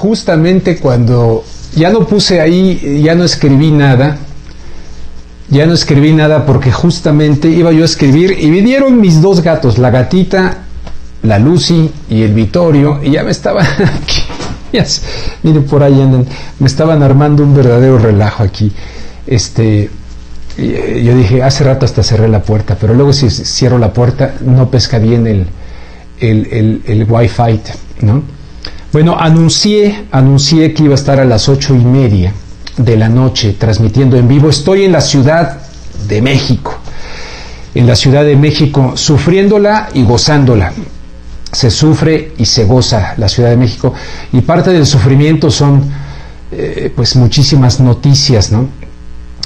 justamente cuando ya no puse ahí, ya no escribí nada, ya no escribí nada porque justamente iba yo a escribir y vinieron mis dos gatos, la gatita, la Lucy y el Vittorio, y ya me estaban aquí, miren por ahí andan, me estaban armando un verdadero relajo aquí. Este, eh, yo dije, hace rato hasta cerré la puerta, pero luego si cierro la puerta no pesca bien el, el, el, el wifi, ¿no? Bueno, anuncié, anuncié que iba a estar a las ocho y media de la noche transmitiendo en vivo. Estoy en la Ciudad de México, en la Ciudad de México, sufriéndola y gozándola. Se sufre y se goza la Ciudad de México y parte del sufrimiento son eh, pues muchísimas noticias, ¿no?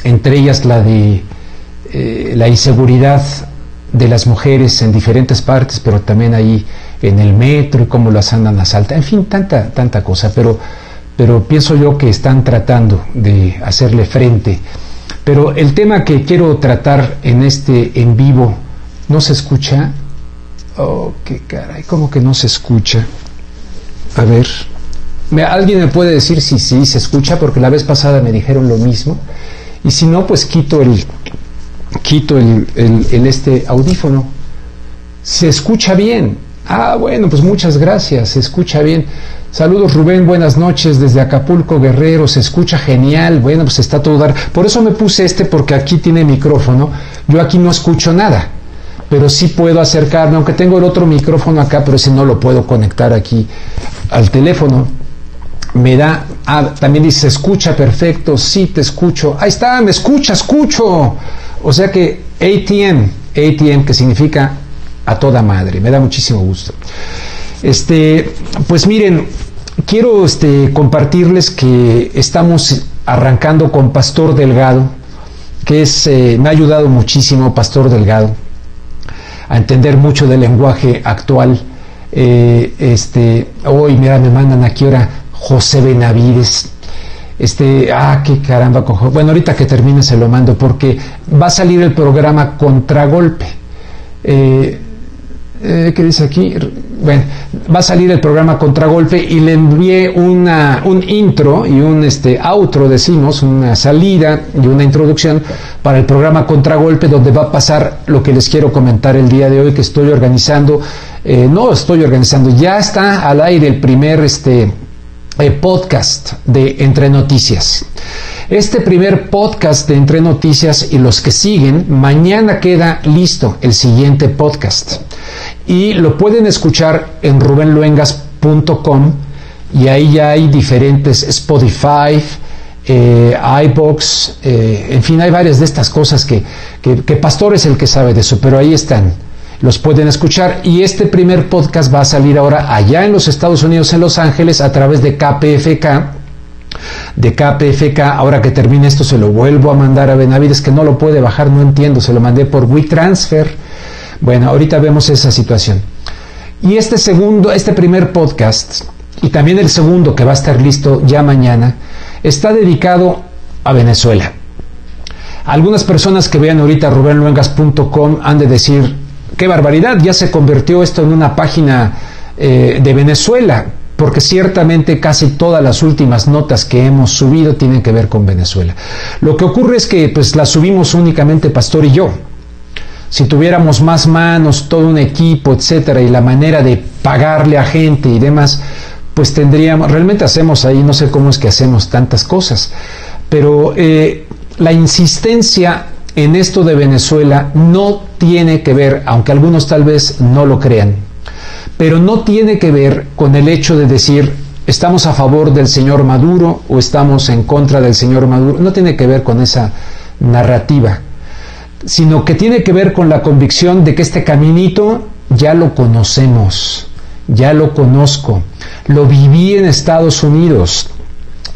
Entre ellas la de eh, la inseguridad de las mujeres en diferentes partes, pero también ahí en el metro y cómo las andan a salta, en fin, tanta, tanta cosa, pero, pero pienso yo que están tratando de hacerle frente. Pero el tema que quiero tratar en este en vivo, ¿no se escucha? Oh, qué caray, ¿cómo que no se escucha? A ver, ¿alguien me puede decir si sí se escucha? Porque la vez pasada me dijeron lo mismo. Y si no, pues quito el, quito el, el este audífono. Se escucha bien. Ah, bueno, pues muchas gracias, se escucha bien. Saludos Rubén, buenas noches desde Acapulco Guerrero, se escucha genial, bueno, pues está todo dar. Por eso me puse este porque aquí tiene micrófono, yo aquí no escucho nada, pero sí puedo acercarme, aunque tengo el otro micrófono acá, pero ese no lo puedo conectar aquí al teléfono. Me da, ah, también dice, se escucha perfecto, sí te escucho, ahí está, me escucha, escucho. O sea que ATM, ATM que significa a toda madre. Me da muchísimo gusto. Este, pues miren, quiero este, compartirles que estamos arrancando con Pastor Delgado, que es, eh, me ha ayudado muchísimo Pastor Delgado a entender mucho del lenguaje actual. Eh, este, hoy, mira, me mandan aquí ahora José Benavides. Este, ah, qué caramba, cojo. Bueno, ahorita que termine se lo mando porque va a salir el programa Contragolpe. Eh, eh, ¿qué dice aquí? Bueno, va a salir el programa Contragolpe y le envié una, un intro y un este, outro, decimos, una salida y una introducción para el programa Contragolpe, donde va a pasar lo que les quiero comentar el día de hoy, que estoy organizando, eh, no estoy organizando, ya está al aire el primer este, eh, podcast de Entre Noticias. Este primer podcast de Entre Noticias y los que siguen, mañana queda listo el siguiente podcast y lo pueden escuchar en rubenluengas.com y ahí ya hay diferentes Spotify, eh, iBox, eh, en fin, hay varias de estas cosas que, que, que Pastor es el que sabe de eso, pero ahí están. Los pueden escuchar y este primer podcast va a salir ahora allá en los Estados Unidos, en Los Ángeles, a través de KPFK de KPFK. Ahora que termine esto, se lo vuelvo a mandar a Benavides, que no lo puede bajar, no entiendo. Se lo mandé por WeTransfer bueno, ahorita vemos esa situación. Y este segundo, este primer podcast, y también el segundo que va a estar listo ya mañana, está dedicado a Venezuela. Algunas personas que vean ahorita rubenluengas.com han de decir, qué barbaridad, ya se convirtió esto en una página eh, de Venezuela, porque ciertamente casi todas las últimas notas que hemos subido tienen que ver con Venezuela. Lo que ocurre es que pues las subimos únicamente Pastor y yo si tuviéramos más manos, todo un equipo, etcétera, y la manera de pagarle a gente y demás, pues tendríamos, realmente hacemos ahí, no sé cómo es que hacemos tantas cosas, pero eh, la insistencia en esto de Venezuela no tiene que ver, aunque algunos tal vez no lo crean, pero no tiene que ver con el hecho de decir estamos a favor del señor Maduro o estamos en contra del señor Maduro, no tiene que ver con esa narrativa sino que tiene que ver con la convicción de que este caminito ya lo conocemos, ya lo conozco, lo viví en Estados Unidos,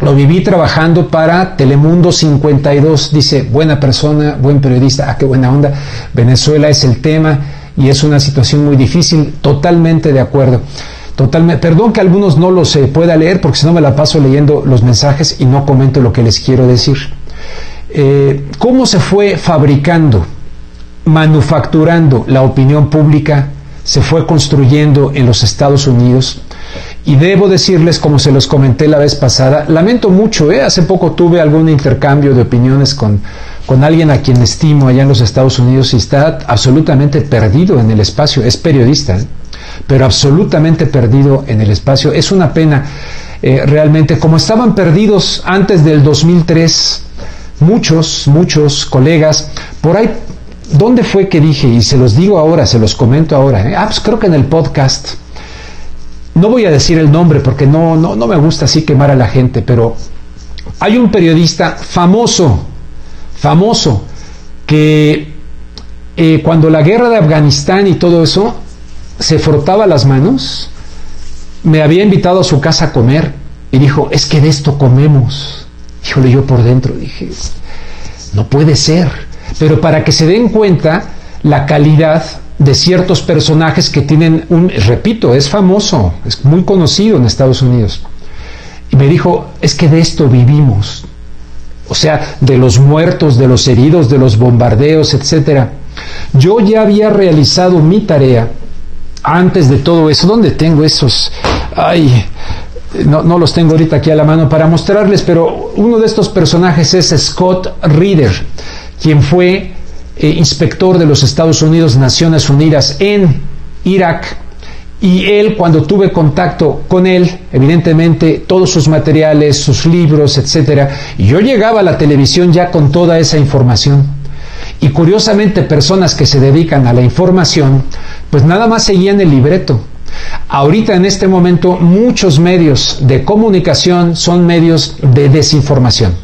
lo viví trabajando para Telemundo 52, dice, buena persona, buen periodista, ah, qué buena onda, Venezuela es el tema y es una situación muy difícil, totalmente de acuerdo. Totalmente, perdón que algunos no los se pueda leer porque si no me la paso leyendo los mensajes y no comento lo que les quiero decir. Eh, cómo se fue fabricando, manufacturando la opinión pública, se fue construyendo en los Estados Unidos, Y debo decirles, como se los comenté la vez pasada, lamento mucho, ¿eh? hace poco tuve algún intercambio de opiniones con, con alguien a quien estimo allá en los Estados Unidos y está absolutamente perdido en el espacio, es periodista, ¿eh? pero absolutamente perdido en el espacio. Es una pena, eh, realmente, como estaban perdidos antes del 2003, muchos, muchos colegas, por ahí ¿Dónde fue que dije? Y se los digo ahora, se los comento ahora. ¿eh? Ah, pues creo que en el podcast. No voy a decir el nombre porque no, no, no me gusta así quemar a la gente, pero hay un periodista famoso, famoso, que eh, cuando la guerra de Afganistán y todo eso, se frotaba las manos, me había invitado a su casa a comer y dijo, es que de esto comemos. Híjole, yo por dentro dije, no puede ser. Pero para que se den cuenta la calidad de ciertos personajes que tienen un, repito, es famoso, es muy conocido en Estados Unidos. Y me dijo, es que de esto vivimos. O sea, de los muertos, de los heridos, de los bombardeos, etc. Yo ya había realizado mi tarea antes de todo eso. ¿Dónde tengo esos? Ay, no, no, los tengo ahorita aquí a la mano para mostrarles, pero uno de estos personajes es Scott Reader, quien fue eh, inspector de los Estados Unidos, Naciones Unidas en Irak. Y él, cuando tuve contacto con él, evidentemente todos sus materiales, sus libros, etcétera, yo llegaba a la televisión ya con toda esa información. Y curiosamente, personas que se dedican a la información, pues nada más seguían el libreto. Ahorita en este momento muchos medios de comunicación son medios de desinformación.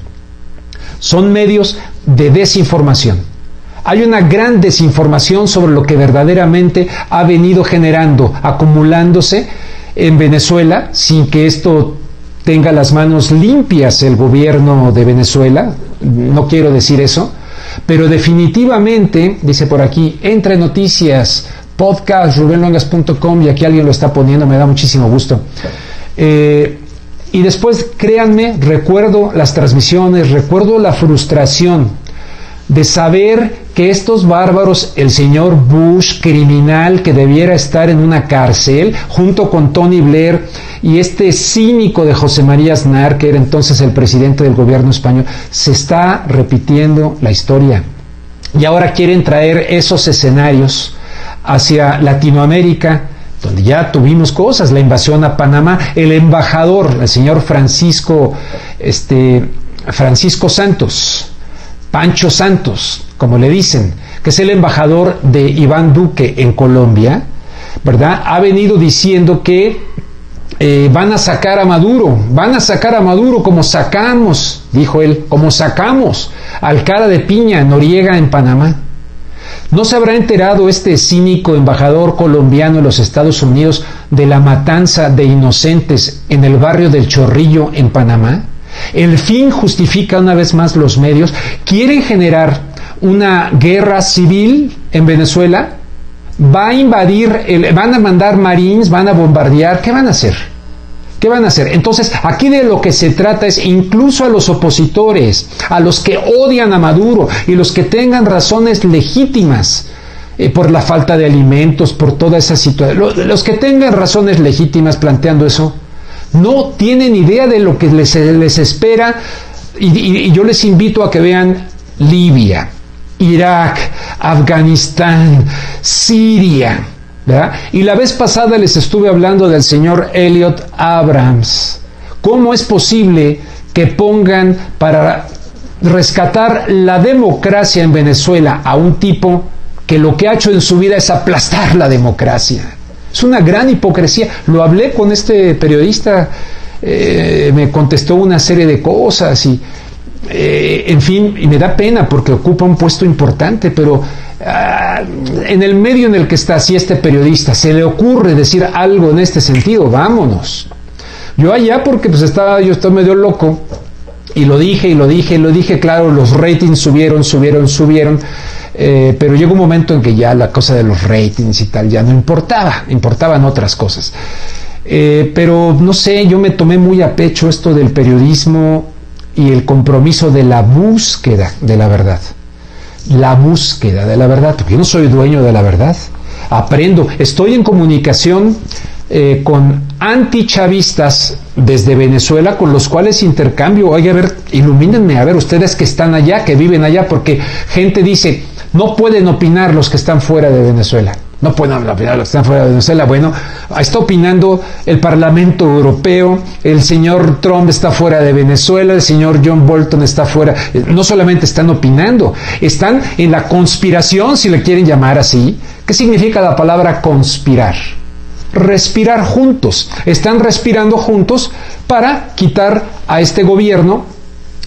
Son medios de desinformación. Hay una gran desinformación sobre lo que verdaderamente ha venido generando, acumulándose en Venezuela, sin que esto tenga las manos limpias el gobierno de Venezuela, no quiero decir eso, pero definitivamente, dice por aquí, entre noticias, podcast, rubenlongas.com, y aquí alguien lo está poniendo, me da muchísimo gusto. Eh, y después, créanme, recuerdo las transmisiones, recuerdo la frustración de saber que estos bárbaros, el señor Bush, criminal que debiera estar en una cárcel, junto con Tony Blair y este cínico de José María Aznar, que era entonces el presidente del gobierno español, se está repitiendo la historia. Y ahora quieren traer esos escenarios hacia Latinoamérica, donde ya tuvimos cosas, la invasión a Panamá, el embajador, el señor Francisco, este, Francisco Santos, Pancho Santos, como le dicen, que es el embajador de Iván Duque en Colombia, ¿verdad? Ha venido diciendo que eh, van a sacar a Maduro, van a sacar a Maduro como sacamos, dijo él, como sacamos al cara de piña Noriega en Panamá. ¿No se habrá enterado este cínico embajador colombiano en los Estados Unidos de la matanza de inocentes en el barrio del Chorrillo en Panamá? El fin justifica una vez más los medios. Quieren generar una guerra civil en Venezuela. Va a invadir, van a mandar marines, van a bombardear. ¿Qué van a hacer? ¿Qué van a hacer? Entonces, aquí de lo que se trata es incluso a los opositores, a los que odian a Maduro y los que tengan razones legítimas eh, por la falta de alimentos, por toda esa situación, los que tengan razones legítimas planteando eso, no tienen idea de lo que les, les espera y, yo les invito a que vean Libia, Irak, Afganistán, Siria. Y la vez pasada les estuve hablando del señor Elliot Abrams. ¿Cómo es posible que pongan para rescatar la democracia en Venezuela a un tipo que lo que ha hecho en su vida es aplastar la democracia? Es una gran hipocresía. Lo hablé con este periodista, eh, me contestó una serie de cosas y, eh, en fin, y me da pena porque ocupa un puesto importante, pero ah, en el medio en el que está así este periodista, se le ocurre decir algo en este sentido, vámonos. Yo allá porque pues estaba, yo estaba medio loco y lo dije y lo dije y lo dije, claro, los ratings subieron, subieron, subieron. Eh, pero llegó un momento en que ya la cosa de los ratings y tal ya no importaba, importaban otras cosas. Eh, pero no sé, yo me tomé muy a pecho esto del periodismo y el compromiso de la búsqueda de la verdad. La búsqueda de la verdad, porque yo no soy dueño de la verdad. Aprendo, estoy en comunicación eh, con antichavistas desde Venezuela, con los cuales intercambio. Oye, a ver, ilumínenme, a ver, ustedes que están allá, que viven allá, porque gente dice, no pueden opinar los que están fuera de Venezuela. No pueden opinar los que están fuera de Venezuela. Bueno, está opinando el Parlamento Europeo, el señor Trump está fuera de Venezuela, el señor John Bolton está fuera. No solamente están opinando, están en la conspiración, si le quieren llamar así. ¿Qué significa la palabra conspirar? Respirar juntos. Están respirando juntos para quitar a este gobierno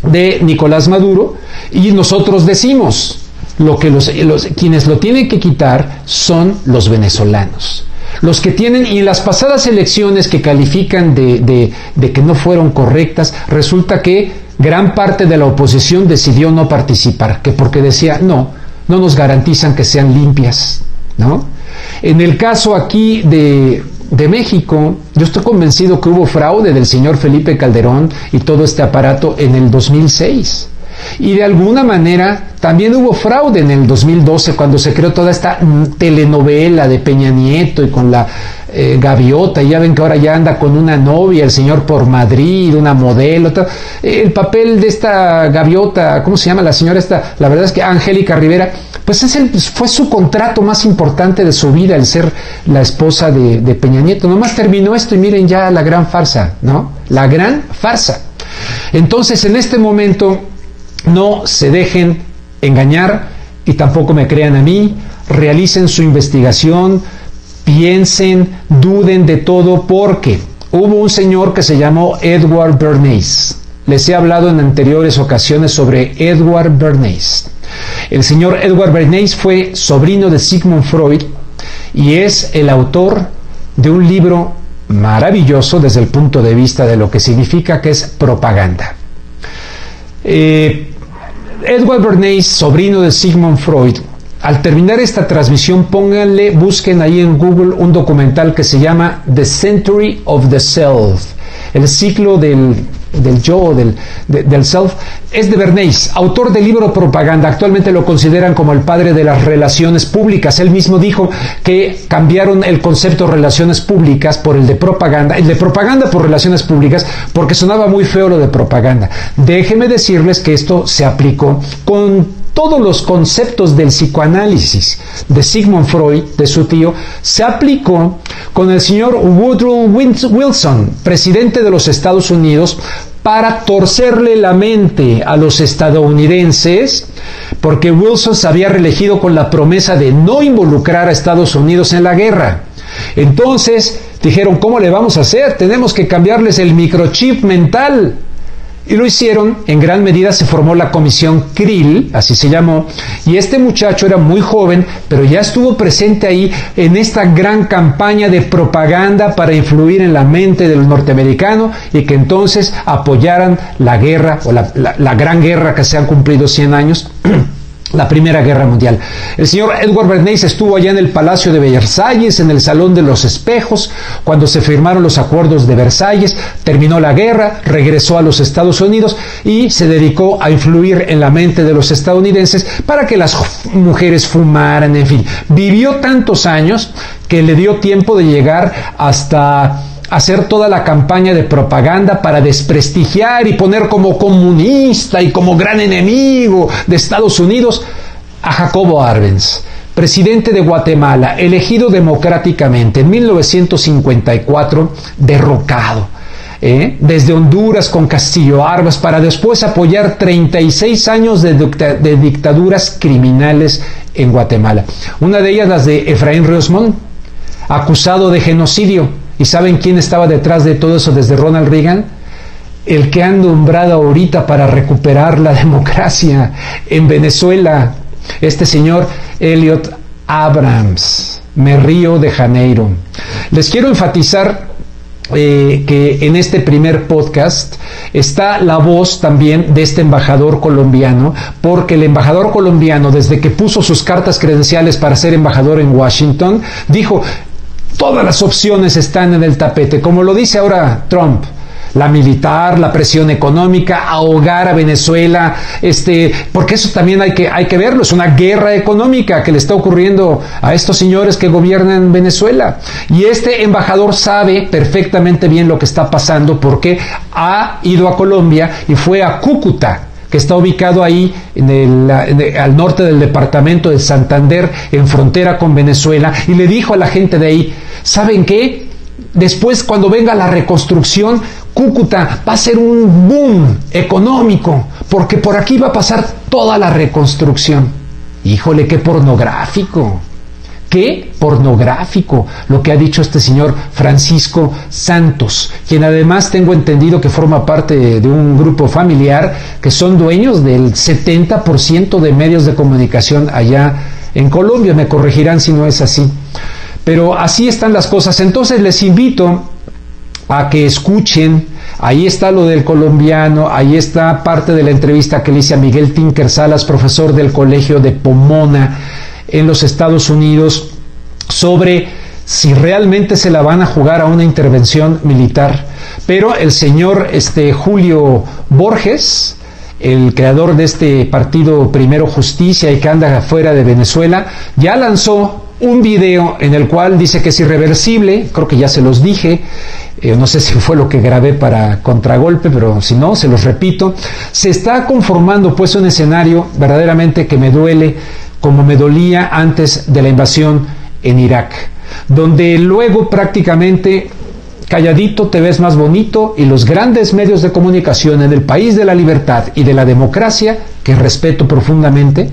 de Nicolás Maduro y nosotros decimos lo que los, quienes lo tienen que quitar son los venezolanos. Los que tienen, y en las pasadas elecciones que califican de, de que no fueron correctas, resulta que gran parte de la oposición decidió no participar, que porque decía, no, no nos garantizan que sean limpias, ¿no? En el caso aquí de, de México, yo estoy convencido que hubo fraude del señor Felipe Calderón y todo este aparato en el 2006. Y de alguna manera también hubo fraude en el 2012 cuando se creó toda esta telenovela de Peña Nieto y con la eh, gaviota. Y ya ven que ahora ya anda con una novia, el señor por Madrid, una modelo. El papel de esta gaviota, ¿cómo se llama la señora esta? La verdad es que Angélica Rivera, pues es el, fue su contrato más importante de su vida, el ser la esposa de, de Peña Nieto. Nomás terminó esto y miren ya la gran farsa, ¿no? La gran farsa. Entonces, en este momento no se dejen engañar y tampoco me crean a mí. Realicen su investigación, piensen, duden de todo, porque hubo un señor que se llamó Edward Bernays. Les he hablado en anteriores ocasiones sobre Edward Bernays. El señor Edward Bernays fue sobrino de Sigmund Freud y es el autor de un libro maravilloso desde el punto de vista de lo que significa que es propaganda. Eh, Edward Bernays, sobrino de Sigmund Freud, al terminar esta transmisión, pónganle, busquen ahí en Google un documental que se llama The Century of the Self, el ciclo del, del yo, del, del self, es de Bernays, autor del libro Propaganda. Actualmente lo consideran como el padre de las relaciones públicas. Él mismo dijo que cambiaron el concepto de relaciones públicas por el de propaganda, el de propaganda por relaciones públicas, porque sonaba muy feo lo de propaganda. Déjenme decirles que esto se aplicó con todos los conceptos del psicoanálisis de Sigmund Freud, de su tío, se aplicó con el señor Woodrow Wilson, presidente de los Estados Unidos, para torcerle la mente a los estadounidenses, porque Wilson se había reelegido con la promesa de no involucrar a Estados Unidos en la guerra. Entonces dijeron, ¿cómo le vamos a hacer? Tenemos que cambiarles el microchip mental. Y lo hicieron, en gran medida se formó la comisión Krill, así se llamó, y este muchacho era muy joven, pero ya estuvo presente ahí en esta gran campaña de propaganda para influir en la mente del norteamericano y que entonces apoyaran la guerra o la, gran guerra que se han cumplido 100 años. la Primera Guerra Mundial. El señor Edward Bernays estuvo allá en el Palacio de Versalles, en el Salón de los Espejos, cuando se firmaron los acuerdos de Versalles, terminó la guerra, regresó a los Estados Unidos y se dedicó a influir en la mente de los estadounidenses para que las mujeres fumaran, en fin. Vivió tantos años que le dio tiempo de llegar hasta hacer toda la campaña de propaganda para desprestigiar y poner como comunista y como gran enemigo de Estados Unidos a Jacobo Arbenz, presidente de Guatemala, elegido democráticamente en 1954, derrocado. ¿eh? desde Honduras con Castillo Arbas para después apoyar 36 años de, de, dictaduras criminales en Guatemala. Una de ellas las de Efraín Ríos acusado de genocidio ¿Y saben quién estaba detrás de todo eso desde Ronald Reagan? El que han nombrado ahorita para recuperar la democracia en Venezuela, este señor Elliot Abrams. Me río de Janeiro. Les quiero enfatizar eh, que en este primer podcast está la voz también de este embajador colombiano, porque el embajador colombiano, desde que puso sus cartas credenciales para ser embajador en Washington, dijo, Todas las opciones están en el tapete, como lo dice ahora Trump. la militar, la presión económica, ahogar a Venezuela, este, porque eso también hay que, hay que verlo, es una guerra económica que le está ocurriendo a estos señores que gobiernan Venezuela. Y este embajador sabe perfectamente bien lo que está pasando porque ha ido a Colombia y fue a Cúcuta, que está ubicado ahí en el, al norte del departamento de Santander, en frontera con Venezuela, y le dijo a la gente de ahí, ¿saben qué? Después, cuando venga la reconstrucción, Cúcuta va a ser un boom económico, porque por aquí va a pasar toda la reconstrucción. Híjole, qué pornográfico. Qué pornográfico lo que ha dicho este señor Francisco Santos, quien además tengo entendido que forma parte de un grupo familiar que son dueños del 70% de medios de comunicación allá en Colombia. Me corregirán si no es así. Pero así están las cosas. Entonces les invito a que escuchen. Ahí está lo del colombiano, ahí está parte de la entrevista que le hice a Miguel Tinker Salas, profesor del Colegio de Pomona en los Estados Unidos, sobre si realmente se la van a jugar a una intervención militar. Pero el señor este, Julio Borges, el creador de este partido Primero Justicia y que anda fuera de Venezuela, ya lanzó un video en el cual dice que es irreversible, creo que ya se los dije, eh, no sé si fue lo que grabé para contragolpe, pero si no, se los repito, se está conformando pues un escenario verdaderamente que me duele, como me dolía antes de la invasión en Irak, donde luego prácticamente calladito te ves más bonito y los grandes medios de comunicación en el país de la libertad y de la democracia, que respeto profundamente,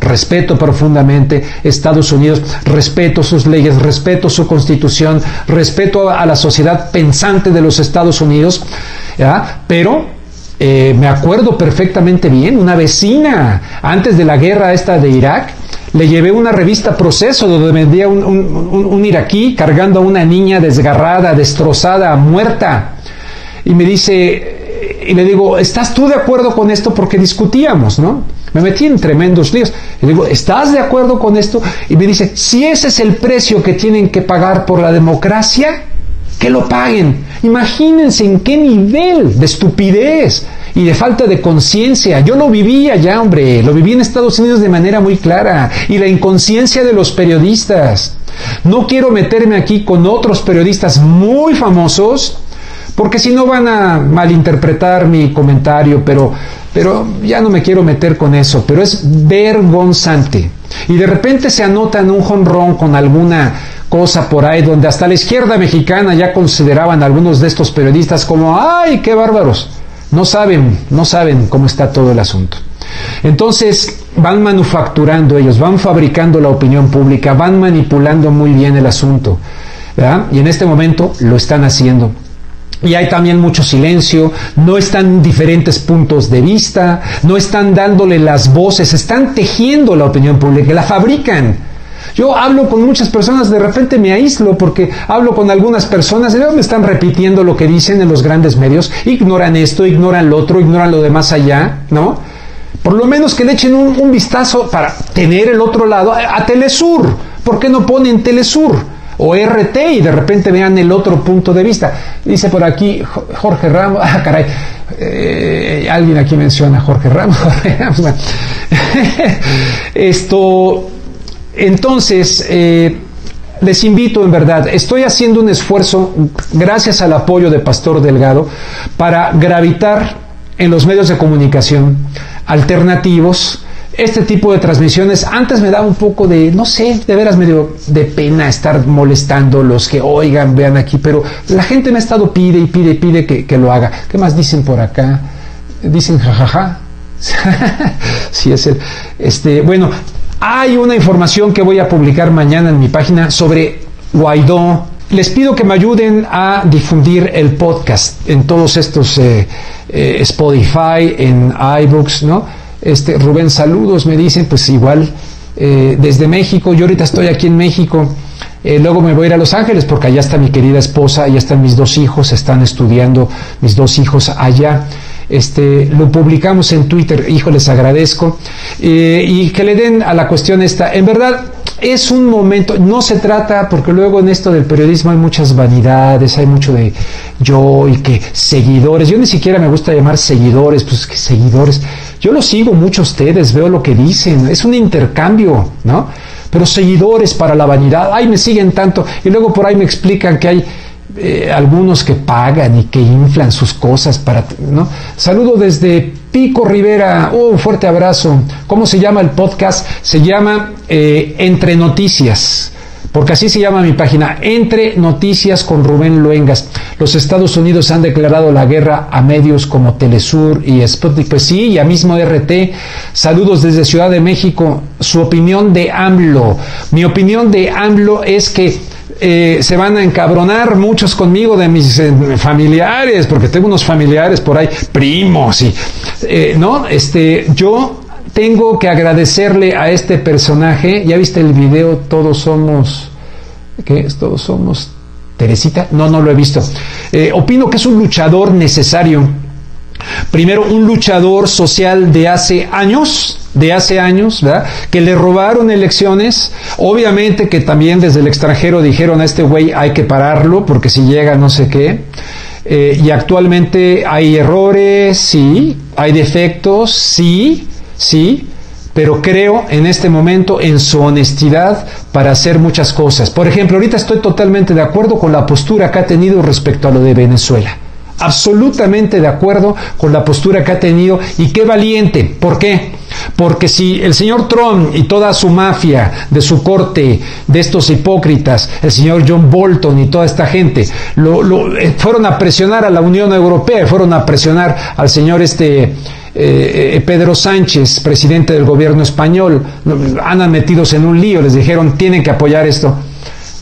Respeto profundamente Estados Unidos, respeto sus leyes, respeto su constitución, respeto a la sociedad pensante de los Estados Unidos, pero eh, me acuerdo perfectamente bien, una vecina antes de la guerra esta de Irak, le llevé una revista Proceso donde vendía un, un iraquí cargando a una niña desgarrada, destrozada, muerta. Y me dice, y le digo, ¿estás tú de acuerdo con esto? Porque discutíamos, ¿no? Me metí en tremendos líos. Y digo, ¿estás de acuerdo con esto? Y me dice, si ese es el precio que tienen que pagar por la democracia, que lo paguen. Imagínense en qué nivel de estupidez y de falta de conciencia. Yo lo vivía ya, hombre, lo viví en Estados Unidos de manera muy clara. Y la inconsciencia de los periodistas. No quiero meterme aquí con otros periodistas muy famosos, porque si no van a malinterpretar mi comentario, pero pero ya no me quiero meter con eso, pero es vergonzante. Y de repente se anota en un jonrón con alguna cosa por ahí donde hasta la izquierda mexicana ya consideraban algunos de estos periodistas como, ay, qué bárbaros. No saben, no saben cómo está todo el asunto. Entonces van manufacturando ellos, van fabricando la opinión pública, van manipulando muy bien el asunto. Y en este momento lo están haciendo y hay también mucho silencio, no están diferentes puntos de vista, no están dándole las voces, están tejiendo la opinión pública, la fabrican. Yo hablo con muchas personas, de repente me aíslo porque hablo con algunas personas y me están repitiendo lo que dicen en los grandes medios, ignoran esto, ignoran lo otro, ignoran lo de más allá, ¿no? Por lo menos que le echen un, vistazo para tener el otro lado a, a Telesur. ¿Por qué no ponen Telesur? o RT y de repente vean el otro punto de vista. Dice por aquí Jorge Ramos, ah, caray, eh, alguien aquí menciona Jorge Ramos. Esto, entonces, eh, les invito en verdad, estoy haciendo un esfuerzo, gracias al apoyo de Pastor Delgado, para gravitar en los medios de comunicación alternativos, este tipo de transmisiones antes me daba un poco de, no sé, de veras medio de pena estar molestando los que oigan, vean aquí, pero la gente me ha estado pide y pide y pide que, lo haga. ¿Qué más dicen por acá? Dicen jajaja. sí, es el. Este, bueno, hay una información que voy a publicar mañana en mi página sobre Guaidó. Les pido que me ayuden a difundir el podcast en todos estos eh, eh, Spotify, en iBooks, ¿no? Este, Rubén, saludos, me dicen, pues igual eh, desde México, yo ahorita estoy aquí en México, eh, luego me voy a ir a Los Ángeles porque allá está mi querida esposa, allá están mis dos hijos, están estudiando mis dos hijos allá. Este, lo publicamos en Twitter, hijo, les agradezco, eh, y que le den a la cuestión esta. En verdad, es un momento, no se trata, porque luego en esto del periodismo hay muchas vanidades, hay mucho de yo y que seguidores, yo ni siquiera me gusta llamar seguidores, pues que seguidores, yo lo sigo mucho a ustedes, veo lo que dicen, es un intercambio, ¿no? Pero seguidores para la vanidad, ay, me siguen tanto, y luego por ahí me explican que hay eh, algunos que pagan y que inflan sus cosas para, ¿no? Saludo desde Pico Rivera, un fuerte abrazo. ¿Cómo se llama el podcast? Se llama eh, Entre Noticias porque así se llama mi página, Entre Noticias con Rubén Luengas. Los Estados Unidos han declarado la guerra a medios como Telesur y Sputnik. Pues sí, ya mismo RT. Saludos desde Ciudad de México. Su opinión de AMLO. Mi opinión de AMLO es que eh, se van a encabronar muchos conmigo de mis eh, familiares, porque tengo unos familiares por ahí, primos, y, eh, ¿no? Este, yo tengo que agradecerle a este personaje, ya viste el video, todos somos, ¿qué es? Todos somos Teresita, no, no lo he visto. opino que es un luchador necesario Primero, un luchador social de hace años, de hace años, ¿verdad? Que le robaron elecciones. Obviamente que también desde el extranjero dijeron a este güey hay que pararlo porque si llega no sé qué. Eh, y actualmente hay errores, sí, hay defectos, sí, sí, pero creo en este momento en su honestidad para hacer muchas cosas. Por ejemplo, ahorita estoy totalmente de acuerdo con la postura que ha tenido respecto a lo de Venezuela absolutamente de acuerdo con la postura que ha tenido y qué valiente. ¿Por qué? Porque si el señor Trump y toda su mafia de su corte, de estos hipócritas, el señor John Bolton y toda esta gente, lo, eh, fueron a presionar a la Unión Europea, fueron a presionar al señor este eh, eh, Pedro Sánchez, presidente del gobierno español, andan metidos en un lío, les dijeron tienen que apoyar esto.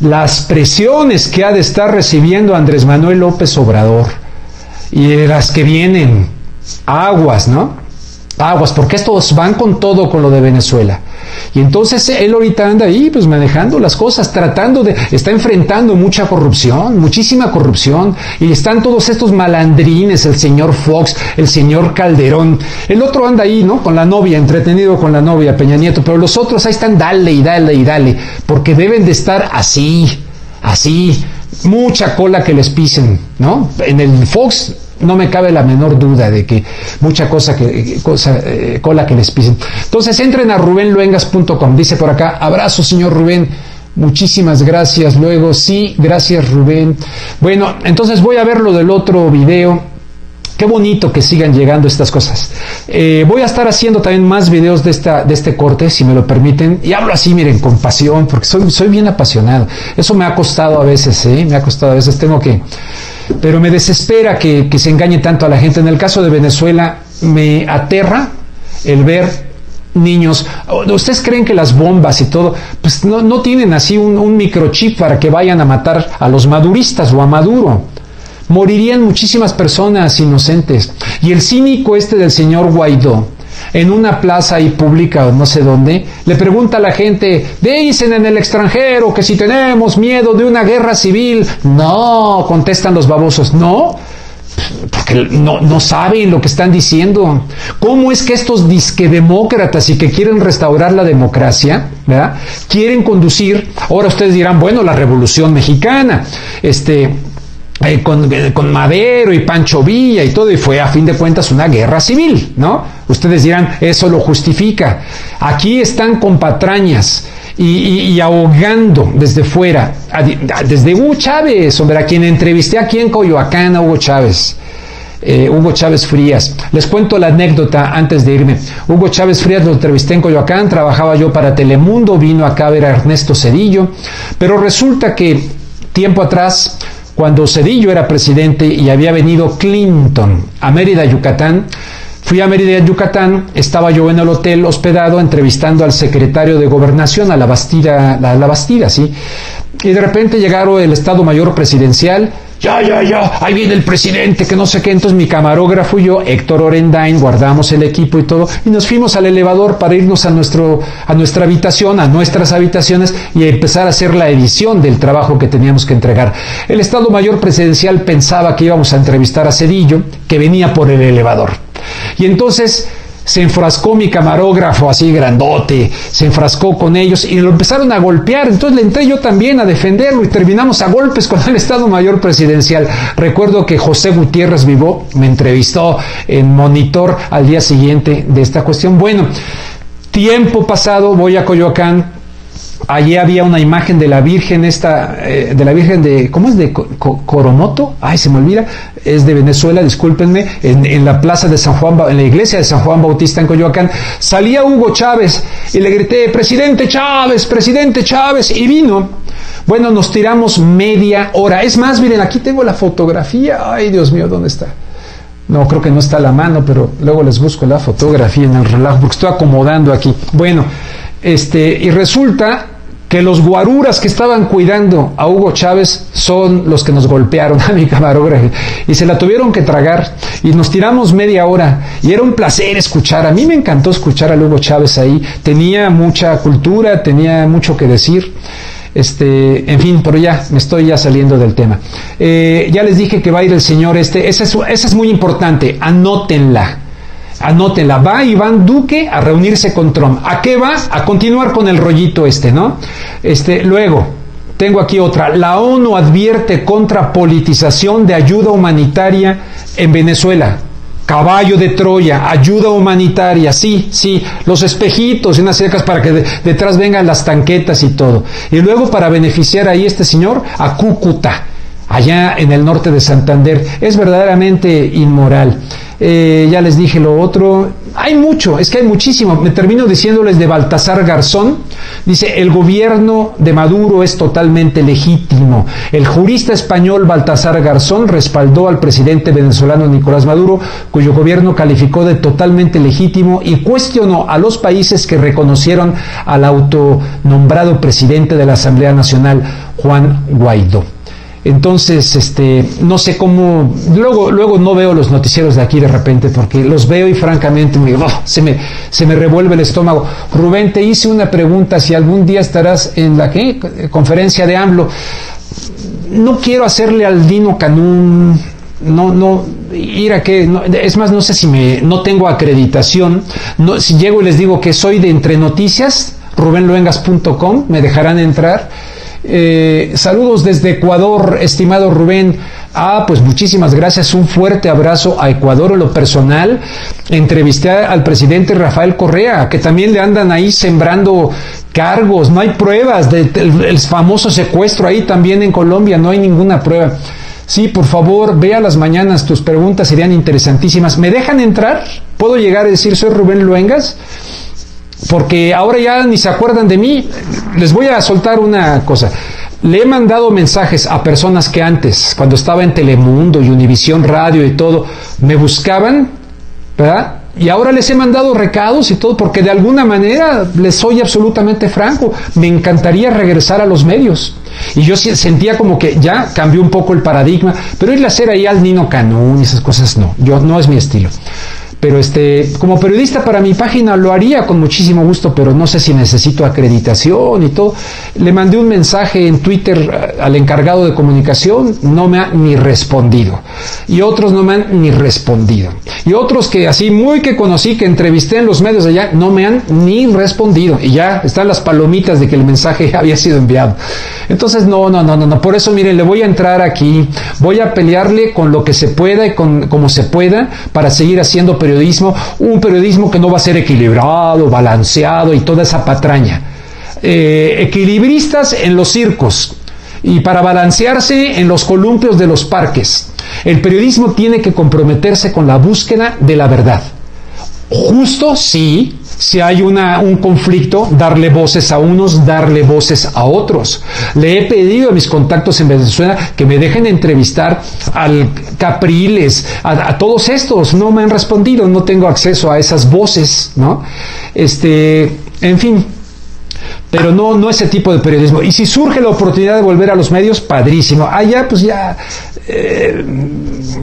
Las presiones que ha de estar recibiendo Andrés Manuel López Obrador y de las que vienen aguas, ¿no? Aguas, porque estos van con todo con lo de Venezuela. Y entonces él ahorita anda ahí, pues manejando las cosas, tratando de, está enfrentando mucha corrupción, muchísima corrupción, y están todos estos malandrines, el señor Fox, el señor Calderón, el otro anda ahí, ¿no? Con la novia, entretenido con la novia, Peña Nieto, pero los otros ahí están, dale y dale y dale, porque deben de estar así, así, mucha cola que les pisen, ¿no? En el Fox no me cabe la menor duda de que mucha cosa que cosa, eh, cola que les pisen. Entonces entren a rubenluengas.com, dice por acá, abrazo señor Rubén, muchísimas gracias. Luego, sí, gracias Rubén. Bueno, entonces voy a ver lo del otro video Qué bonito que sigan llegando estas cosas. Eh, voy a estar haciendo también más videos de, esta, de este corte, si me lo permiten. Y hablo así, miren, con pasión, porque soy, soy bien apasionado. Eso me ha costado a veces, ¿eh? Me ha costado a veces, tengo que... Pero me desespera que, se engañe tanto a la gente. En el caso de Venezuela, me aterra el ver niños. ¿Ustedes creen que las bombas y todo, pues no, no tienen así un, un, microchip para que vayan a matar a los maduristas o a Maduro? Morirían muchísimas personas inocentes. Y el cínico este del señor Guaidó, en una plaza y pública o no sé dónde, le pregunta a la gente, dicen en el extranjero que si tenemos miedo de una guerra civil, no, contestan los babosos, no, porque no, no, saben lo que están diciendo. ¿Cómo es que estos disquedemócratas y que quieren restaurar la democracia, ¿verdad? quieren conducir, ahora ustedes dirán, bueno, la revolución mexicana, este, eh, eh, con, Madero y Pancho Villa y todo, y fue a fin de cuentas una guerra civil, ¿no? Ustedes dirán, eso lo justifica. Aquí están con patrañas y, ahogando desde fuera, desde Hugo Chávez, hombre, a quien entrevisté aquí en Coyoacán, a Hugo Chávez. Eh, Hugo Chávez Frías. Les cuento la anécdota antes de irme. Hugo Chávez Frías lo entrevisté en Coyoacán, trabajaba yo para Telemundo, vino acá a ver a Ernesto Cedillo, pero resulta que tiempo atrás cuando Cedillo era presidente y había venido Clinton a Mérida, Yucatán, Fui a Mérida, Yucatán, estaba yo en el hotel hospedado entrevistando al secretario de Gobernación, a la Bastida, a la Bastida, ¿sí? Y de repente llegaron el Estado Mayor Presidencial, ya, ya, ya, ahí viene el presidente, que no sé qué. Entonces mi camarógrafo y yo, Héctor Orendain, guardamos el equipo y todo, y nos fuimos al elevador para irnos a, nuestro, a nuestra habitación, a nuestras habitaciones, y empezar a hacer la edición del trabajo que teníamos que entregar. El Estado Mayor Presidencial pensaba que íbamos a entrevistar a Cedillo, que venía por el elevador. Y entonces se enfrascó mi camarógrafo así grandote, se enfrascó con ellos y lo empezaron a golpear. Entonces le entré yo también a defenderlo y terminamos a golpes con el Estado Mayor Presidencial. Recuerdo que José Gutiérrez Vivó me entrevistó en Monitor al día siguiente de esta cuestión. Bueno, tiempo pasado voy a Coyoacán, Allí había una imagen de la Virgen, esta, eh, de la Virgen de, ¿cómo es? De Coromoto, ay, se me olvida, es de Venezuela, discúlpenme, en, la plaza de San Juan, en la iglesia de San Juan Bautista en Coyoacán, salía Hugo Chávez y le grité, presidente Chávez, presidente Chávez, y vino. Bueno, nos tiramos media hora. Es más, miren, aquí tengo la fotografía. Ay, Dios mío, ¿dónde está? No, creo que no está a la mano, pero luego les busco la fotografía en el relajo, porque estoy acomodando aquí. Bueno, este, y resulta que los guaruras que estaban cuidando a Hugo Chávez son los que nos golpearon a mi camarógrafo. Y se la tuvieron que tragar. Y nos tiramos media hora. Y era un placer escuchar, a mí me encantó escuchar a Hugo Chávez ahí, tenía mucha cultura, tenía mucho que decir. Este, en fin, pero ya me estoy ya saliendo del tema. Eh, ya les dije que va a ir el señor este, esa es, esa es muy importante, anótenla Anótenla, va Iván Duque a reunirse con Trump. ¿A qué va? A continuar con el rollito este, ¿no? Este, luego, tengo aquí otra. La ONU advierte contra politización de ayuda humanitaria en Venezuela. Caballo de Troya, ayuda humanitaria, sí, sí, los espejitos y unas cercas para que detrás vengan las tanquetas y todo. Y luego para beneficiar ahí este señor a Cúcuta, allá en el norte de Santander. Es verdaderamente inmoral. Eh, ya les dije lo otro. Hay mucho, es que hay muchísimo. Me termino diciéndoles de Baltasar Garzón. Dice, el gobierno de Maduro es totalmente legítimo. El jurista español Baltasar Garzón respaldó al presidente venezolano Nicolás Maduro, cuyo gobierno calificó de totalmente legítimo y cuestionó a los países que reconocieron al autonombrado presidente de la Asamblea Nacional, Juan Guaidó. Entonces, este, no sé cómo, luego, luego no veo los noticieros de aquí de repente porque los veo y francamente me, oh, se, me, se me revuelve el estómago. Rubén, te hice una pregunta, si algún día estarás en la ¿qué? conferencia de AMLO. No quiero hacerle al Dino Canún, no, no, ir a qué, es más, no sé si me, no tengo acreditación, no, si llego y les digo que soy de Entre Noticias, rubenluengas.com, me dejarán entrar eh, saludos desde Ecuador, estimado Rubén. Ah, pues muchísimas gracias. Un fuerte abrazo a Ecuador en lo personal. Entrevisté al presidente Rafael Correa, que también le andan ahí sembrando cargos. No hay pruebas del famoso secuestro ahí también en Colombia. No hay ninguna prueba. Sí, por favor, vea las mañanas. Tus preguntas serían interesantísimas. ¿Me dejan entrar? ¿Puedo llegar a decir soy Rubén Luengas? Porque ahora ya ni se acuerdan de mí. Les voy a soltar una cosa. Le he mandado mensajes a personas que antes, cuando estaba en Telemundo y Univisión Radio y todo, me buscaban, ¿verdad? Y ahora les he mandado recados y todo, porque de alguna manera les soy absolutamente franco. Me encantaría regresar a los medios. Y yo sentía como que ya cambió un poco el paradigma, pero irle a hacer ahí al Nino Canún y esas cosas no, yo no es mi estilo. Pero este, como periodista para mi página lo haría con muchísimo gusto, pero no sé si necesito acreditación y todo. Le mandé un mensaje en Twitter al encargado de comunicación, no me ha ni respondido. Y otros no me han ni respondido. Y otros que así muy que conocí, que entrevisté en los medios allá, no me han ni respondido. Y ya están las palomitas de que el mensaje había sido enviado. Entonces, no, no, no, no, no. Por eso, miren, le voy a entrar aquí, voy a pelearle con lo que se pueda y con como se pueda para seguir haciendo periodismo, un periodismo que no va a ser equilibrado, balanceado y toda esa patraña. Eh, equilibristas en los circos y para balancearse en los columpios de los parques. El periodismo tiene que comprometerse con la búsqueda de la verdad. Justo sí, si hay una, un conflicto, darle voces a unos, darle voces a otros. Le he pedido a mis contactos en Venezuela que me dejen entrevistar al Capriles, a, todos estos. No me han respondido, no tengo acceso a esas voces, ¿no? Este, en fin. Pero no, no ese tipo de periodismo. Y si surge la oportunidad de volver a los medios, padrísimo. Allá, ah, pues ya, eh,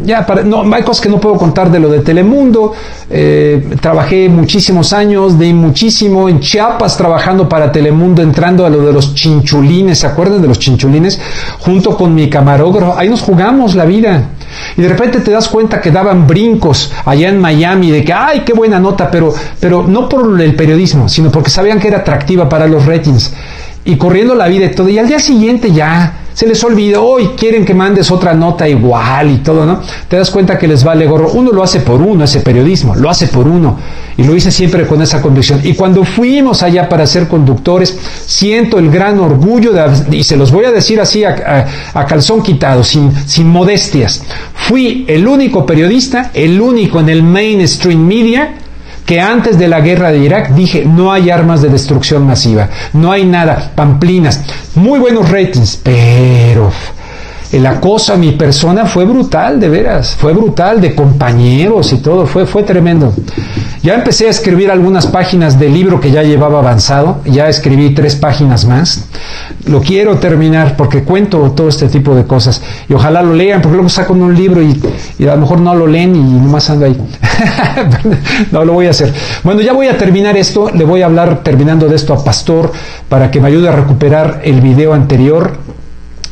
ya, no, hay cosas que no puedo contar de lo de Telemundo. Eh, trabajé muchísimos años, de muchísimo en Chiapas trabajando para Telemundo, entrando a lo de los chinchulines, ¿se acuerdan de los chinchulines? Junto con mi camarógrafo, ahí nos jugamos la vida. Y de repente te das cuenta que daban brincos allá en Miami de que, ay, qué buena nota, pero, pero no por el periodismo, sino porque sabían que era atractiva para los ratings. Y corriendo la vida y todo. Y al día siguiente ya se les olvidó hoy quieren que mandes otra nota igual y todo, ¿no? Te das cuenta que les vale gorro. Uno lo hace por uno, ese periodismo, lo hace por uno. Y lo hice siempre con esa convicción. Y cuando fuimos allá para ser conductores, siento el gran orgullo de, y se los voy a decir así a, a calzón quitado, sin, sin modestias. Fui el único periodista, el único en el mainstream media que antes de la guerra de Irak dije, no hay armas de destrucción masiva, no hay nada, pamplinas, muy buenos ratings, pero el acoso a mi persona fue brutal, de veras, fue brutal, de compañeros y todo, fue, fue tremendo. Ya empecé a escribir algunas páginas del libro que ya llevaba avanzado, ya escribí tres páginas más. Lo quiero terminar porque cuento todo este tipo de cosas y ojalá lo lean, porque luego saco un libro y, y a lo mejor no lo leen y nomás ando ahí. no lo voy a hacer. Bueno, ya voy a terminar esto, le voy a hablar terminando de esto a Pastor para que me ayude a recuperar el video anterior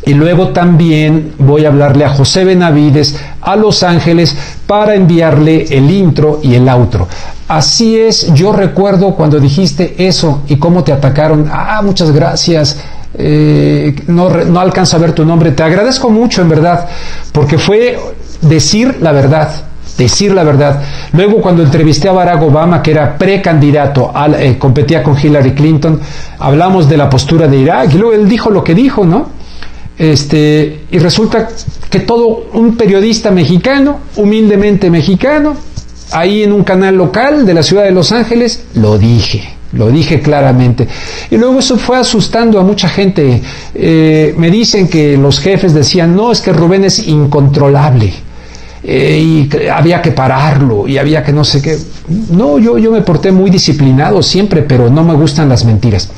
y luego también voy a hablarle a José Benavides a Los Ángeles para enviarle el intro y el outro. Así es, yo recuerdo cuando dijiste eso y cómo te atacaron. Ah, muchas gracias. Eh, no, no alcanzo a ver tu nombre. Te agradezco mucho, en verdad, porque fue decir la verdad decir la verdad. Luego cuando entrevisté a Barack Obama, que era precandidato, eh, competía con Hillary Clinton, hablamos de la postura de Irak y luego él dijo lo que dijo, ¿no? Este, y resulta que todo un periodista mexicano, humildemente mexicano, ahí en un canal local de la ciudad de Los Ángeles, lo dije, lo dije claramente. Y luego eso fue asustando a mucha gente. Eh, me dicen que los jefes decían, no, es que Rubén es incontrolable. Eh, y había que pararlo y había que no sé qué. No, yo, yo me porté muy disciplinado siempre, pero no me gustan las mentiras.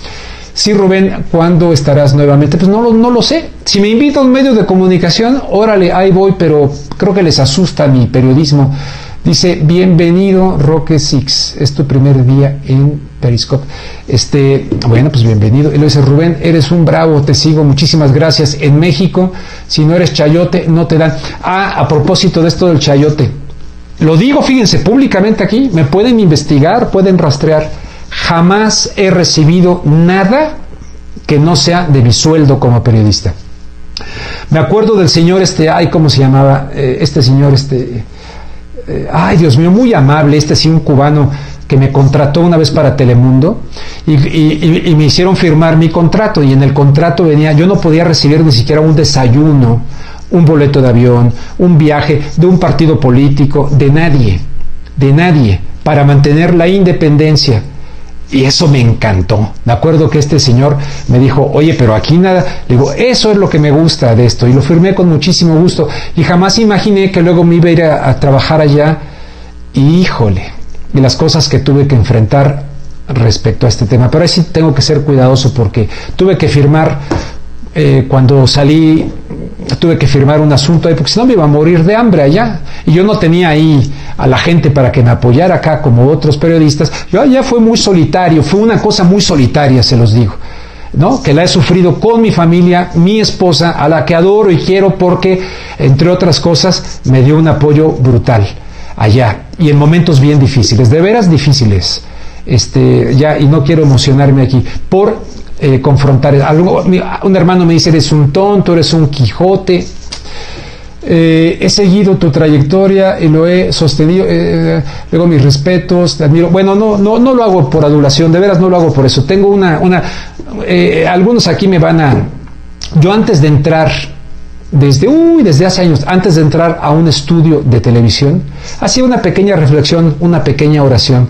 Sí, Rubén, ¿cuándo estarás nuevamente? Pues no, lo, no lo sé. Si me invita a un medio de comunicación, órale, ahí voy, pero creo que les asusta mi periodismo. Dice, bienvenido Roque Six, es tu primer día en Periscope. Este, bueno, pues bienvenido. Y lo dice, Rubén, eres un bravo, te sigo, muchísimas gracias. En México, si no eres chayote, no te dan. Ah, a propósito de esto del chayote. Lo digo, fíjense, públicamente aquí, me pueden investigar, pueden rastrear jamás he recibido nada que no sea de mi sueldo como periodista. Me acuerdo del señor este, ay, ¿cómo se llamaba? Eh, este señor, este, eh, ay, Dios mío, muy amable, este sí, un cubano que me contrató una vez para Telemundo y, y, me hicieron firmar mi contrato y en el contrato venía, yo no podía recibir ni siquiera un desayuno, un boleto de avión, un viaje de un partido político, de nadie, de nadie, para mantener la independencia y eso me encantó. Me acuerdo que este señor me dijo, oye, pero aquí nada. Le digo, eso es lo que me gusta de esto. Y lo firmé con muchísimo gusto. Y jamás imaginé que luego me iba a ir a, trabajar allá. Y híjole, y las cosas que tuve que enfrentar respecto a este tema. Pero ahí sí tengo que ser cuidadoso porque tuve que firmar, eh, cuando salí, tuve que firmar un asunto ahí, porque si no me iba a morir de hambre allá. Y yo no tenía ahí a la gente para que me apoyara acá como otros periodistas. Yo allá fue muy solitario, fue una cosa muy solitaria, se los digo. ¿no? que la he sufrido con mi familia, mi esposa, a la que adoro y quiero porque, entre otras cosas, me dio un apoyo brutal allá y en momentos bien difíciles, de veras difíciles. Este, ya, y no quiero emocionarme aquí, por eh, confrontar. Algo, un hermano me dice, eres un tonto, eres un Quijote. Eh, he seguido tu trayectoria y lo he sostenido. Eh, luego mis respetos, te admiro. Bueno, no, no, no lo hago por adulación, de veras no lo hago por eso. Tengo una, una eh, algunos aquí me van a. Yo antes de entrar, desde, uy, desde hace años, antes de entrar a un estudio de televisión, hacía una pequeña reflexión, una pequeña oración.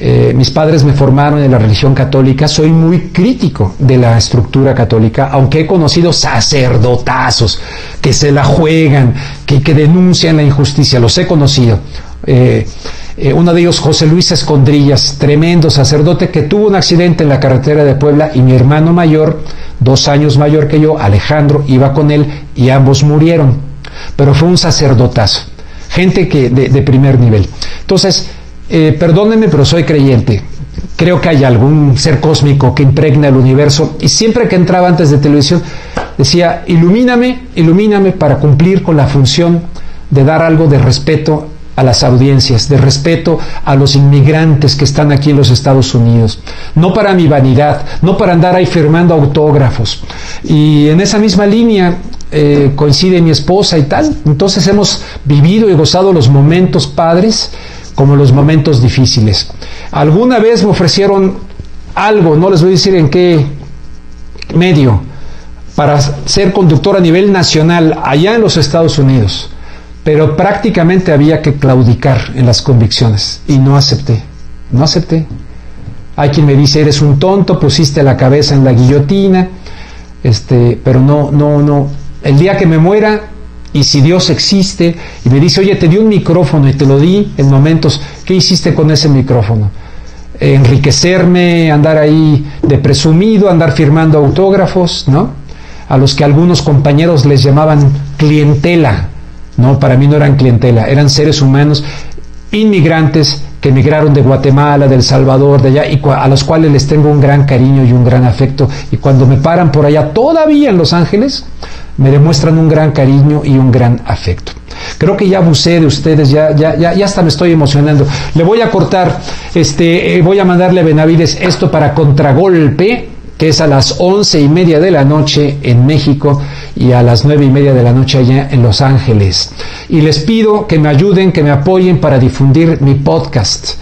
Eh, mis padres me formaron en la religión católica, soy muy crítico de la estructura católica, aunque he conocido sacerdotazos que se la juegan, que, denuncian la injusticia, los he conocido. Eh, Eh, uno de ellos, José Luis Escondrillas, tremendo sacerdote que tuvo un accidente en la carretera de Puebla y mi hermano mayor, dos años mayor que yo, Alejandro, iba con él y ambos murieron. Pero fue un sacerdotazo, gente que de, primer nivel. Entonces, eh, perdónenme, pero soy creyente. Creo que hay algún ser cósmico que impregna el universo y siempre que entraba antes de televisión decía, ilumíname, ilumíname para cumplir con la función de dar algo de respeto a las audiencias, de respeto a los inmigrantes que están aquí en los Estados Unidos. No para mi vanidad, no para andar ahí firmando autógrafos. Y en esa misma línea eh, coincide mi esposa y tal. Entonces hemos vivido y gozado los momentos padres como los momentos difíciles. Alguna vez me ofrecieron algo, no les voy a decir en qué medio, para ser conductor a nivel nacional allá en los Estados Unidos pero prácticamente había que claudicar en las convicciones y no acepté, no acepté. Hay quien me dice, eres un tonto, pusiste la cabeza en la guillotina, este, pero no, no, no. El día que me muera, y si Dios existe, y me dice, oye, te di un micrófono y te lo di en momentos, ¿qué hiciste con ese micrófono? Enriquecerme, andar ahí de presumido, andar firmando autógrafos, ¿no? A los que algunos compañeros les llamaban clientela, no, para mí no eran clientela, eran seres humanos inmigrantes que emigraron de Guatemala, del Salvador, de allá, y a los cuales les tengo un gran cariño y un gran afecto. Y cuando me paran por allá, todavía en Los Ángeles, me demuestran un gran cariño y un gran afecto. Creo que ya abusé de ustedes, ya, ya, ya, ya hasta me estoy emocionando. Le voy a cortar, este, eh, voy a mandarle a Benavides esto para contragolpe que es a las once y media de la noche en México y a las nueve y media de la noche allá en Los Ángeles. Y les pido que me ayuden, que me apoyen para difundir mi podcast.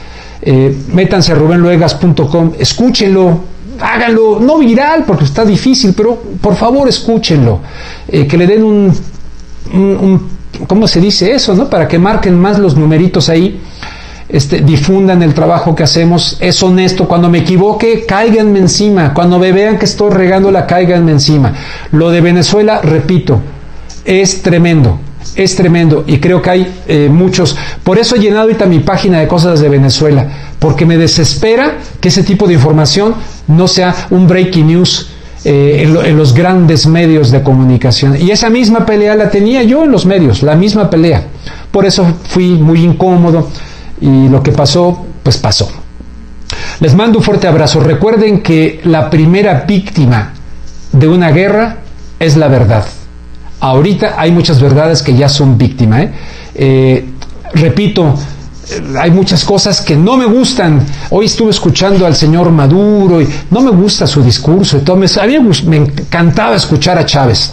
Eh, métanse a rubenluegas.com, escúchenlo, háganlo, no viral porque está difícil, pero por favor escúchenlo, eh, que le den un, ¿cómo se dice eso? No? Para que marquen más los numeritos ahí este, difundan el trabajo que hacemos, es honesto, cuando me equivoque, cáiganme encima, cuando me vean que estoy regándola, cáiganme encima. Lo de Venezuela, repito, es tremendo, es tremendo y creo que hay eh, muchos. Por eso he llenado ahorita mi página de cosas de Venezuela, porque me desespera que ese tipo de información no sea un breaking news. Eh, en, los grandes medios de comunicación. Y esa misma pelea la tenía yo en los medios, la misma pelea. Por eso fui muy incómodo, y lo que pasó, pues pasó. Les mando un fuerte abrazo. Recuerden que la primera víctima de una guerra es la verdad. Ahorita hay muchas verdades que ya son víctimas. ¿eh? Eh, repito, hay muchas cosas que no me gustan. Hoy estuve escuchando al señor Maduro y no me gusta su discurso. Y todo. Me, me encantaba escuchar a Chávez.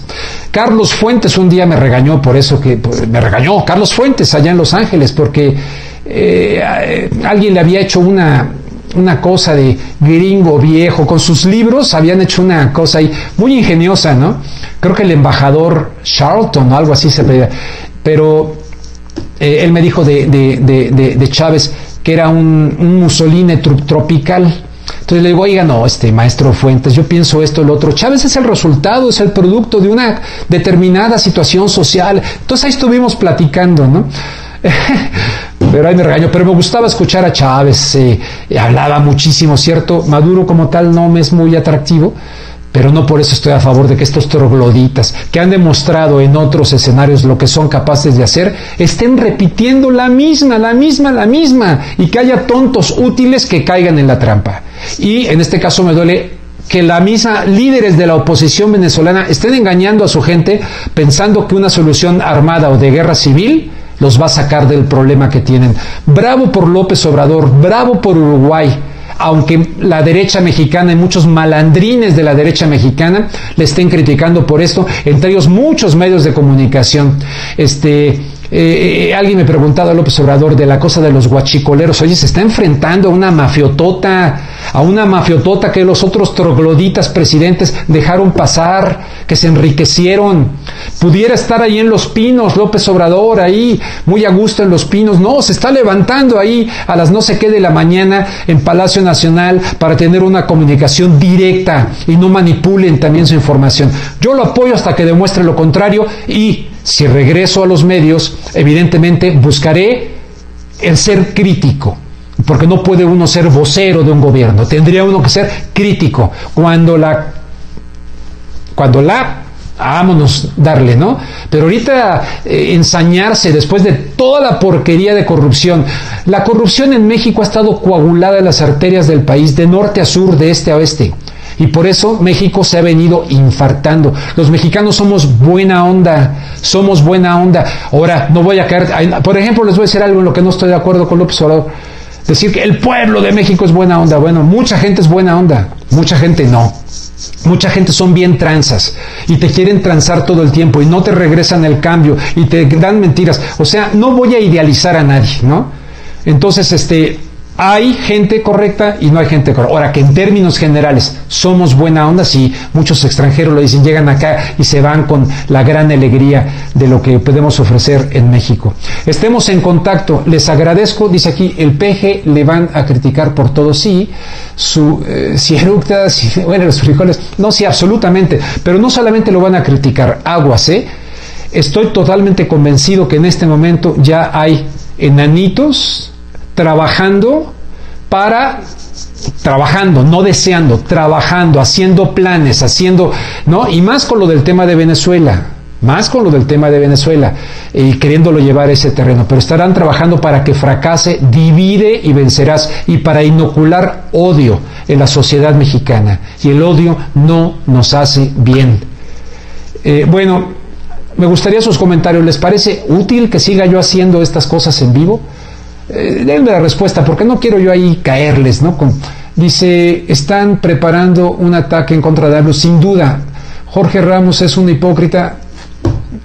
Carlos Fuentes un día me regañó por eso que me regañó. Carlos Fuentes allá en Los Ángeles porque eh, alguien le había hecho una, una cosa de gringo viejo, con sus libros habían hecho una cosa ahí muy ingeniosa, ¿no? Creo que el embajador Charlton o algo así se pedía, pero eh, él me dijo de, de, Chávez que era un, un Mussolini tropical. Entonces le digo, oiga, no, este maestro Fuentes, yo pienso esto, el otro. Chávez es el resultado, es el producto de una determinada situación social. Entonces ahí estuvimos platicando, ¿no? pero ahí me regaño, pero me gustaba escuchar a Chávez, eh, hablaba muchísimo, ¿cierto? Maduro como tal no me es muy atractivo, pero no por eso estoy a favor de que estos trogloditas, que han demostrado en otros escenarios lo que son capaces de hacer, estén repitiendo la misma, la misma, la misma, y que haya tontos útiles que caigan en la trampa. Y en este caso me duele que la misma líderes de la oposición venezolana estén engañando a su gente pensando que una solución armada o de guerra civil los va a sacar del problema que tienen. Bravo por López Obrador, bravo por Uruguay, aunque la derecha mexicana y muchos malandrines de la derecha mexicana le estén criticando por esto, entre ellos muchos medios de comunicación. Este, eh, eh, alguien me preguntaba a López Obrador de la cosa de los guachicoleros. Oye, se está enfrentando a una mafiotota, a una mafiotota que los otros trogloditas presidentes dejaron pasar, que se enriquecieron. Pudiera estar ahí en los pinos, López Obrador, ahí, muy a gusto en los pinos. No, se está levantando ahí a las no sé qué de la mañana en Palacio Nacional para tener una comunicación directa y no manipulen también su información. Yo lo apoyo hasta que demuestre lo contrario y si regreso a los medios, evidentemente buscaré el ser crítico, porque no puede uno ser vocero de un gobierno, tendría uno que ser crítico. Cuando la, cuando la vámonos, darle, ¿no? Pero ahorita eh, ensañarse después de toda la porquería de corrupción. La corrupción en México ha estado coagulada en las arterias del país, de norte a sur, de este a oeste. Y por eso México se ha venido infartando. Los mexicanos somos buena onda, somos buena onda. Ahora, no voy a caer, por ejemplo, les voy a decir algo en lo que no estoy de acuerdo con López Obrador. Decir que el pueblo de México es buena onda. Bueno, mucha gente es buena onda, mucha gente no. Mucha gente son bien tranzas y te quieren transar todo el tiempo y no te regresan el cambio y te dan mentiras. O sea, no voy a idealizar a nadie, ¿no? Entonces, este, hay gente correcta y no hay gente correcta. Ahora, que en términos generales somos buena onda, si muchos extranjeros lo dicen, llegan acá y se van con la gran alegría de lo que podemos ofrecer en México. Estemos en contacto, les agradezco, dice aquí, el peje le van a criticar por todo, sí, su, eh, si si, bueno, los frijoles, no, sí, absolutamente, pero no solamente lo van a criticar, aguas, ¿eh? Estoy totalmente convencido que en este momento ya hay enanitos, trabajando para trabajando, no deseando, trabajando, haciendo planes, haciendo, ¿no? Y más con lo del tema de Venezuela, más con lo del tema de Venezuela, y queriéndolo llevar a ese terreno, pero estarán trabajando para que fracase, divide y vencerás, y para inocular odio en la sociedad mexicana. Y el odio no nos hace bien. Eh, bueno, me gustaría sus comentarios. ¿Les parece útil que siga yo haciendo estas cosas en vivo? Eh, la respuesta, porque no quiero yo ahí caerles, ¿no? dice, están preparando un ataque en contra de AMLO, sin duda. Jorge Ramos es un hipócrita.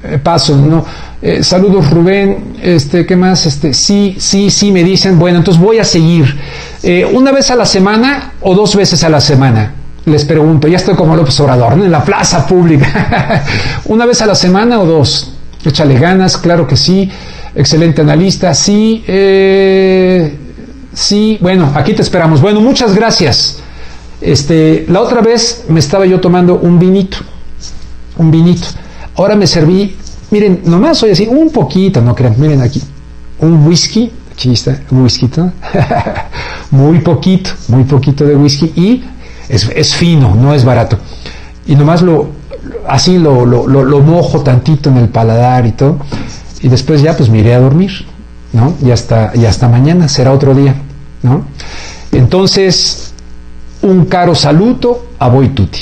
Eh, paso, ¿no? Eh, saludos Rubén, este, ¿qué más? Este, sí, sí, sí, me dicen, bueno, entonces voy a seguir. Eh, una vez a la semana o dos veces a la semana. Les pregunto, ya estoy como López Obrador, en la plaza pública. una vez a la semana o dos. Échale ganas, claro que sí excelente analista. Sí, eh, sí, bueno, aquí te esperamos. Bueno, muchas gracias. Este, la otra vez me estaba yo tomando un vinito, un vinito. Ahora me serví, miren, nomás soy así, un poquito, no crean, miren aquí, un whisky, aquí un whisky, muy poquito, muy poquito de whisky y es, es, fino, no es barato. Y nomás lo, así lo, lo mojo tantito en el paladar y todo y después ya pues me iré a dormir, ¿no? Y hasta, y hasta mañana, será otro día, ¿no? Entonces, un caro saluto a voi tutti.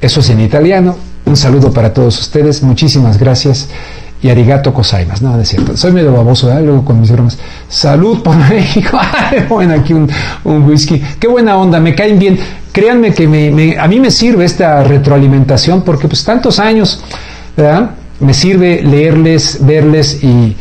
Eso es en italiano. Un saludo para todos ustedes. Muchísimas gracias. Y arigato cosaimas. No, no es cierto. Soy medio baboso, ¿eh? luego con mis bromas. Salud por México. bueno, aquí un, un, whisky. Qué buena onda, me caen bien. Créanme que me, a mí me sirve esta retroalimentación porque pues tantos años, ¿verdad? Me sirve leerles, verles y,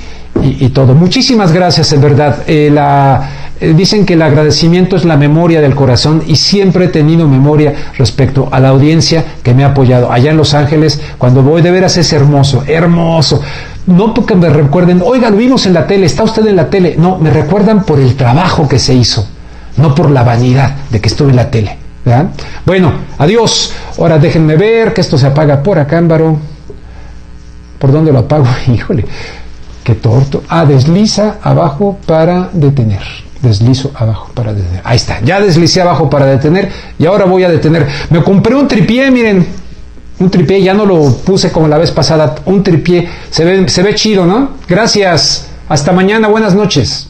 todo. Muchísimas gracias, en verdad. Eh, la, eh, dicen que el agradecimiento es la memoria del corazón y siempre he tenido memoria respecto a la audiencia que me ha apoyado. Allá en Los Ángeles, cuando voy, de veras es hermoso, hermoso. No porque me recuerden, oiga, lo vimos en la tele, está usted en la tele. No, me recuerdan por el trabajo que se hizo, no por la vanidad de que estuve en la tele. Bueno, adiós. Ahora déjenme ver que esto se apaga por acá, Ámbaro. ¿Por dónde lo apago? Híjole, qué torto. Ah, desliza abajo para detener. Deslizo abajo para detener. Ahí está, ya deslicé abajo para detener y ahora voy a detener. Me compré un tripié, miren. Un tripié, ya no lo puse como la vez pasada. Un tripié, se ve, se ve chido, ¿no? Gracias. Hasta mañana, buenas noches.